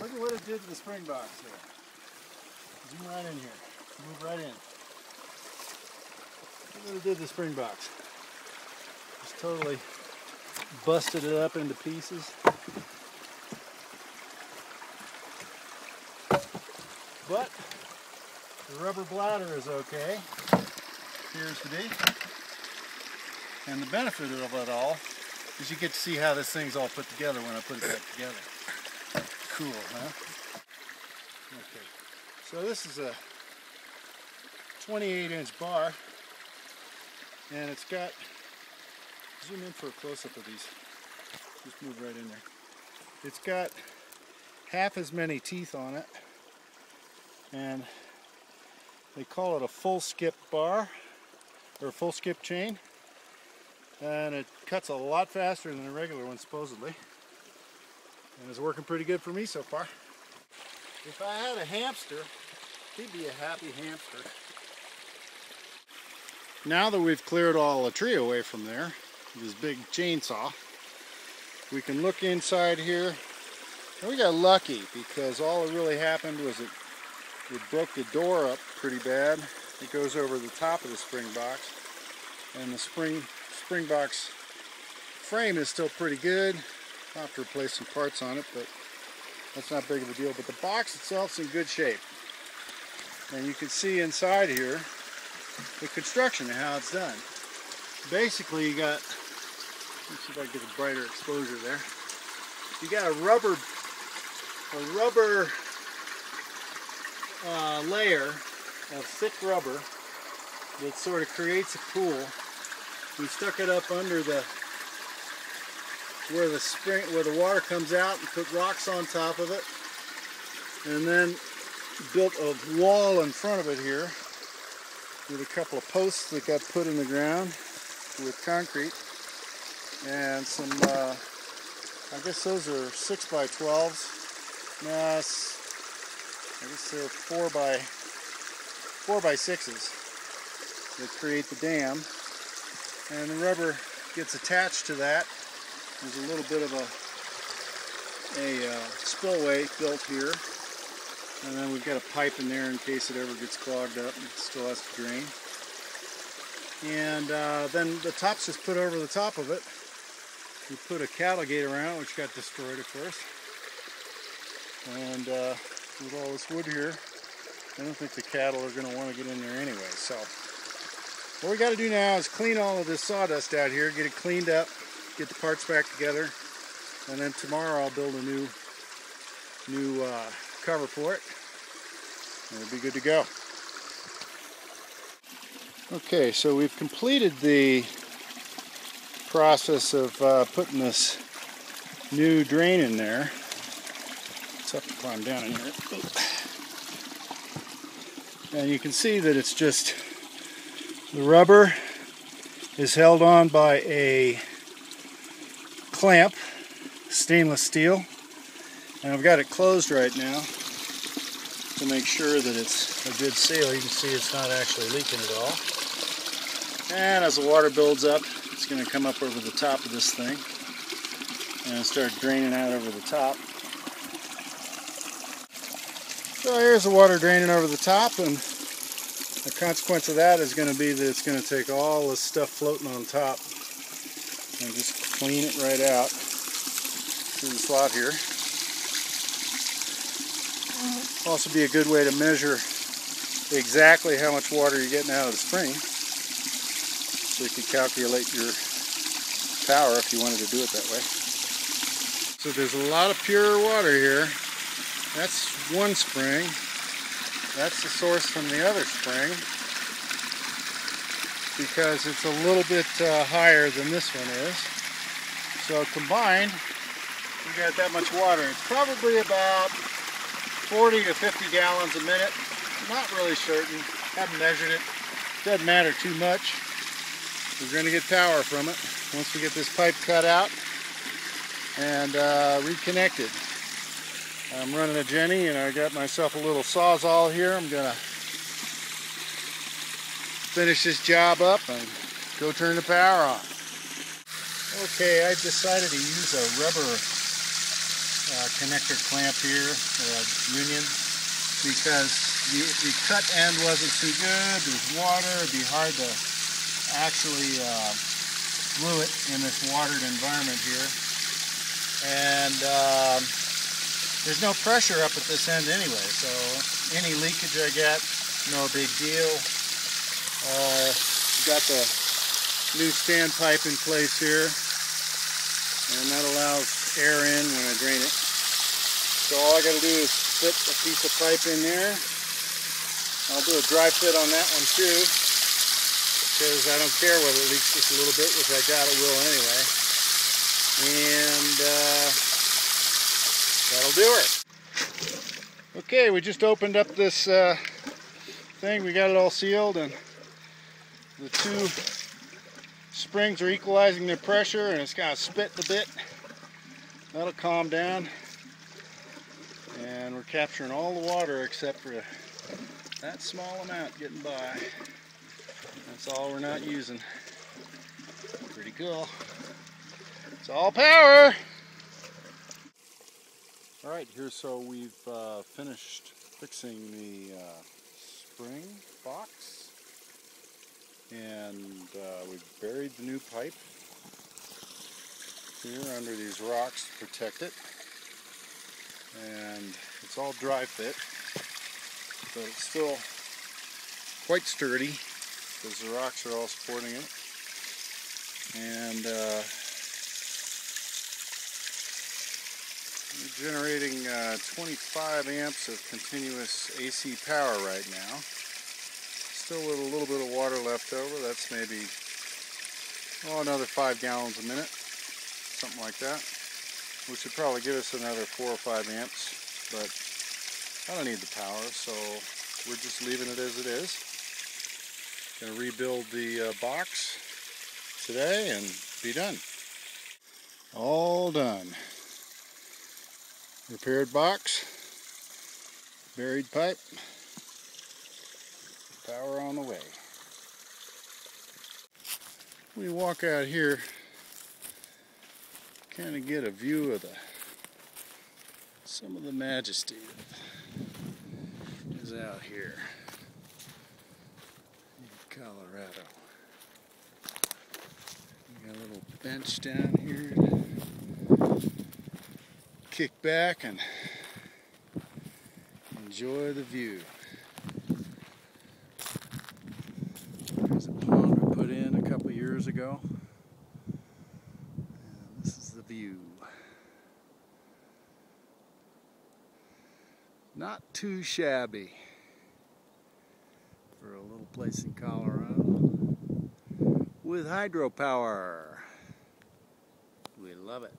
look at what it did to the spring box there. Zoom right in here. Move right in. Look what it did to the spring box. Just totally busted it up into pieces. But the rubber bladder is okay. Appears to be. And the benefit of it all is you get to see how this thing's all put together when I put it back together. Cool, huh? Okay. So this is a 28 inch bar and it's got zoom in for a close-up of these just move right in there it's got half as many teeth on it and they call it a full skip bar or full skip chain and it cuts a lot faster than a regular one supposedly and it's working pretty good for me so far if I had a hamster he'd be a happy hamster now that we've cleared all the tree away from there this big chainsaw we can look inside here and we got lucky because all that really happened was it it broke the door up pretty bad. It goes over the top of the spring box. And the spring spring box frame is still pretty good. Have to replace some parts on it, but that's not big of a deal. But the box itself's in good shape. And you can see inside here the construction and how it's done. Basically you got, let's see if I can get a brighter exposure there. You got a rubber, a rubber uh, layer of thick rubber that sort of creates a pool. We stuck it up under the where the spring where the water comes out and put rocks on top of it and then built a wall in front of it here with a couple of posts that got put in the ground with concrete and some uh, I guess those are 6 by 12s nah, I guess they're four by four by sixes that create the dam. And the rubber gets attached to that. There's a little bit of a a uh, spillway built here. And then we've got a pipe in there in case it ever gets clogged up and still has to drain. And uh, then the top's just put over the top of it. We put a cattle gate around which got destroyed of course. And uh, with all this wood here, I don't think the cattle are going to want to get in there anyway. So what we got to do now is clean all of this sawdust out here, get it cleaned up, get the parts back together, and then tomorrow I'll build a new new uh, cover for it, and it'll be good to go. Okay, so we've completed the process of uh, putting this new drain in there. Let's have to climb down in here. And you can see that it's just the rubber is held on by a clamp, stainless steel. And I've got it closed right now to make sure that it's a good seal. You can see it's not actually leaking at all. And as the water builds up, it's going to come up over the top of this thing and start draining out over the top. So here's the water draining over the top and the consequence of that is going to be that it's going to take all this stuff floating on top and just clean it right out through the slot here. Also be a good way to measure exactly how much water you're getting out of the spring so you can calculate your power if you wanted to do it that way. So there's a lot of pure water here that's one spring. That's the source from the other spring because it's a little bit uh, higher than this one is. So combined, we got that much water. It's probably about 40 to 50 gallons a minute. Not really certain. Haven't measured it. Doesn't matter too much. We're going to get power from it once we get this pipe cut out and uh, reconnected. I'm running a Jenny and I got myself a little sawzall here. I'm gonna finish this job up and go turn the power on. Okay, I decided to use a rubber uh, connector clamp here, uh, union, because the, the cut end wasn't too good. There's water. It'd be hard to actually uh, glue it in this watered environment here. And um, there's no pressure up at this end anyway, so any leakage I get, no big deal. Uh, got the new standpipe in place here, and that allows air in when I drain it. So all I got to do is fit a piece of pipe in there. I'll do a dry fit on that one too, because I don't care whether it leaks just a little bit, which I doubt it will anyway. And uh, that'll do it. Okay, we just opened up this uh, thing. We got it all sealed and the two springs are equalizing their pressure and it's kind of spitting a bit. That'll calm down. And we're capturing all the water except for that small amount getting by. That's all we're not using. Pretty cool. It's all power. All right, here so we've uh, finished fixing the uh, spring box and uh, we've buried the new pipe here under these rocks to protect it and it's all dry fit but it's still quite sturdy because the rocks are all supporting it and uh, we're generating uh, 25 amps of continuous AC power right now. Still with a little bit of water left over. That's maybe oh, another five gallons a minute, something like that. Which would probably give us another four or five amps, but I don't need the power, so we're just leaving it as it is. Gonna rebuild the uh, box today and be done. All done. Repaired box, buried pipe, power on the way. We walk out here, kind of get a view of the some of the majesty that is out here in Colorado. We got a little bench down here kick back and enjoy the view. There's a pond we put in a couple years ago. And this is the view. Not too shabby for a little place in Colorado with hydropower. We love it.